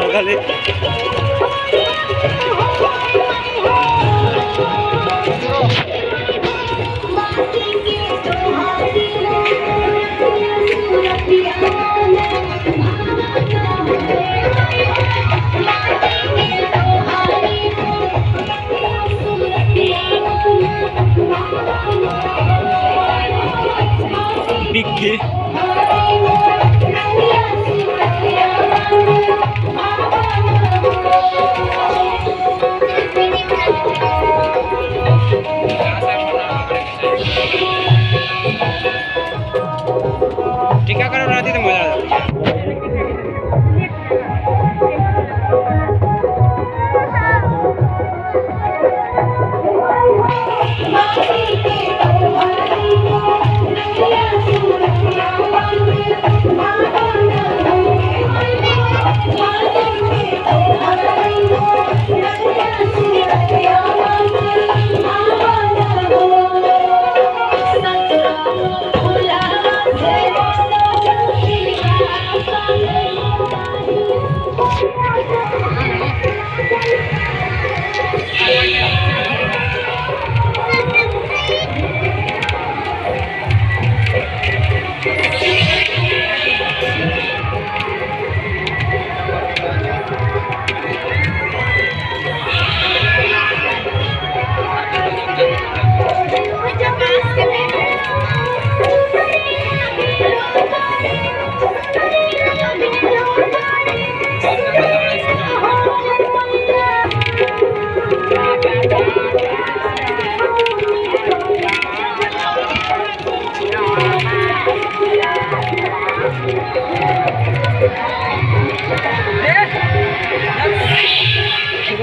বাঙালি Big kid. Música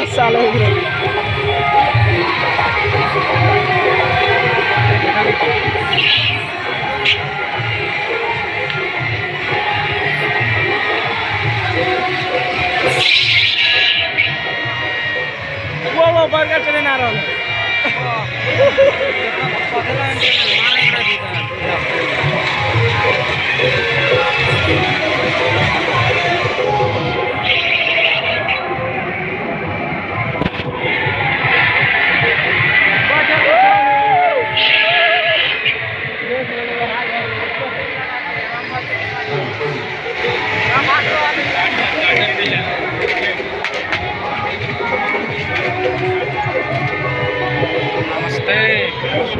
दस साल हो गए। वो वो बर्गर ट्रेन आ रहा।